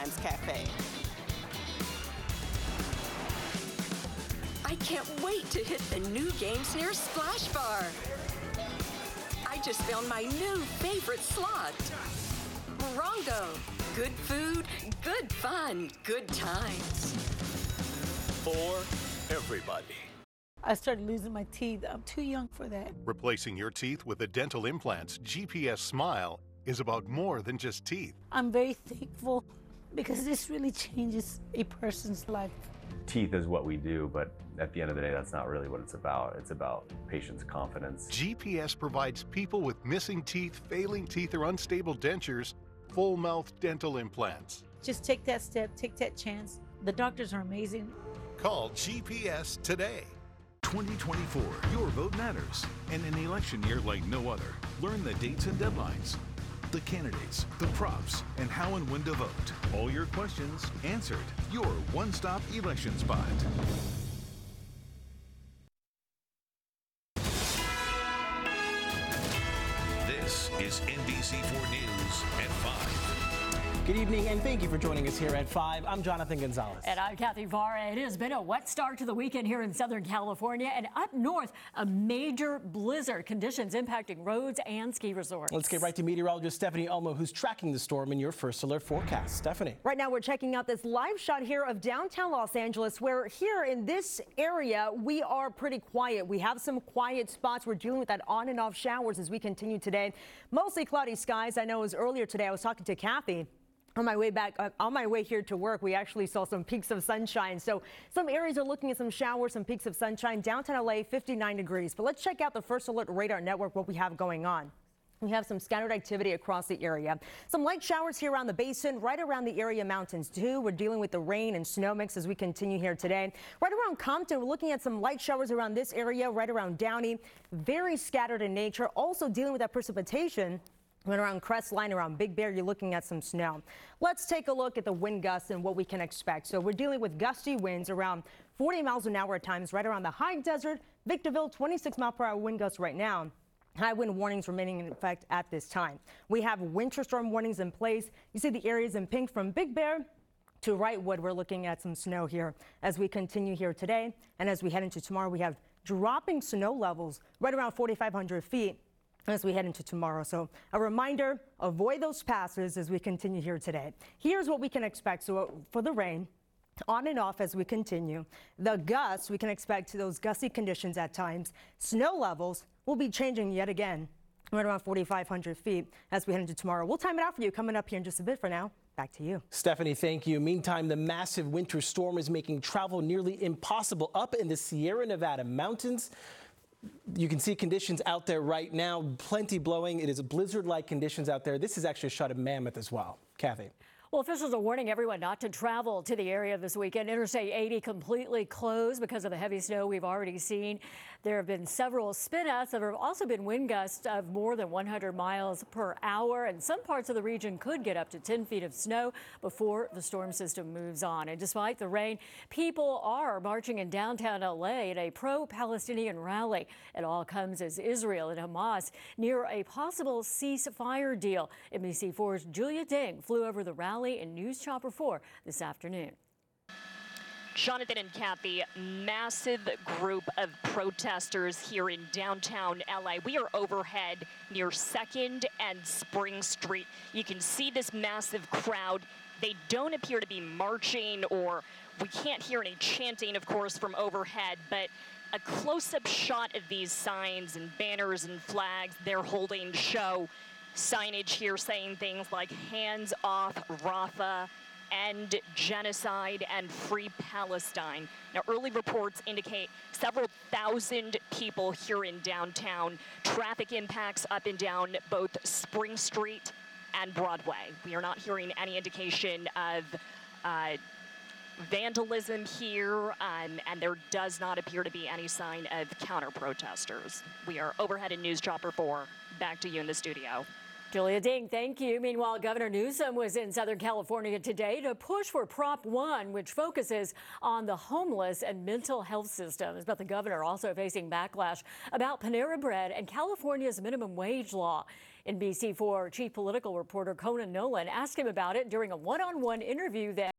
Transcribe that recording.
Times Cafe. I can't wait to hit the new games near Splash Bar. I just found my new favorite slot. Morongo. Good food, good fun, good times. For everybody. I started losing my teeth. I'm too young for that. Replacing your teeth with a dental implant's GPS Smile is about more than just teeth. I'm very thankful because this really changes a person's life. Teeth is what we do, but at the end of the day, that's not really what it's about. It's about patients' confidence. GPS provides people with missing teeth, failing teeth, or unstable dentures full mouth dental implants. Just take that step, take that chance. The doctors are amazing. Call GPS today. 2024, your vote matters. And in an election year like no other. Learn the dates and deadlines, the candidates, the props, and how and when to vote. All your questions answered. Your one stop election spot. This is NBC4 News at 5. Good evening, and thank you for joining us here at 5. I'm Jonathan Gonzalez. And I'm Kathy Vara. It has been a wet start to the weekend here in Southern California, and up north, a major blizzard. Conditions impacting roads and ski resorts. Let's get right to meteorologist Stephanie Elmo, who's tracking the storm in your first alert forecast. Stephanie. Right now, we're checking out this live shot here of downtown Los Angeles, where here in this area, we are pretty quiet. We have some quiet spots. We're dealing with that on and off showers as we continue today. Mostly cloudy skies. I know it was earlier today. I was talking to Kathy. On my way back, uh, on my way here to work, we actually saw some peaks of sunshine. So some areas are looking at some showers, some peaks of sunshine. Downtown LA, 59 degrees. But let's check out the First Alert Radar Network, what we have going on. We have some scattered activity across the area. Some light showers here around the basin, right around the area mountains too. We're dealing with the rain and snow mix as we continue here today. Right around Compton, we're looking at some light showers around this area, right around Downey. Very scattered in nature. Also dealing with that precipitation when around Crestline, around Big Bear, you're looking at some snow. Let's take a look at the wind gusts and what we can expect. So we're dealing with gusty winds around 40 miles an hour at times right around the high desert. Victorville, 26 mile per hour wind gusts right now. High wind warnings remaining in effect at this time. We have winter storm warnings in place. You see the areas in pink from Big Bear to Wrightwood. We're looking at some snow here as we continue here today. And as we head into tomorrow, we have dropping snow levels right around 4,500 feet as we head into tomorrow. So a reminder, avoid those passes as we continue here today. Here's what we can expect. So for the rain, on and off as we continue. The gusts, we can expect those gusty conditions at times. Snow levels will be changing yet again, right around 4,500 feet as we head into tomorrow. We'll time it out for you coming up here in just a bit for now. Back to you. Stephanie, thank you. Meantime, the massive winter storm is making travel nearly impossible up in the Sierra Nevada mountains you can see conditions out there right now, plenty blowing. It is blizzard-like conditions out there. This is actually a shot of Mammoth as well. Kathy. Well, officials are warning everyone not to travel to the area this weekend. Interstate 80 completely closed because of the heavy snow we've already seen. There have been several spinouts. There have also been wind gusts of more than 100 miles per hour, and some parts of the region could get up to 10 feet of snow before the storm system moves on. And despite the rain, people are marching in downtown LA at a pro-Palestinian rally. It all comes as Israel and Hamas near a possible ceasefire deal. NBC4's Julia Ding flew over the rally in News Chopper 4 this afternoon. Jonathan and Kathy, massive group of protesters here in downtown LA. We are overhead near 2nd and Spring Street. You can see this massive crowd. They don't appear to be marching or we can't hear any chanting, of course, from overhead, but a close-up shot of these signs and banners and flags they're holding show signage here saying things like hands off Rafah, end genocide and free Palestine. Now, early reports indicate several thousand people here in downtown. Traffic impacts up and down both Spring Street and Broadway. We are not hearing any indication of uh, vandalism here, um, and there does not appear to be any sign of counter protesters. We are overhead in News Chopper 4. Back to you in the studio. Julia Ding, thank you. Meanwhile, Governor Newsom was in Southern California today to push for Prop 1, which focuses on the homeless and mental health systems. But the governor also facing backlash about Panera Bread and California's minimum wage law. NBC4 chief political reporter Conan Nolan asked him about it during a one on one interview then.